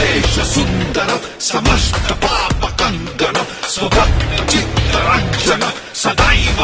శేష సుందరం సమస్త పాప కందనం స్వభక్త చిత్తరంజన సదైవ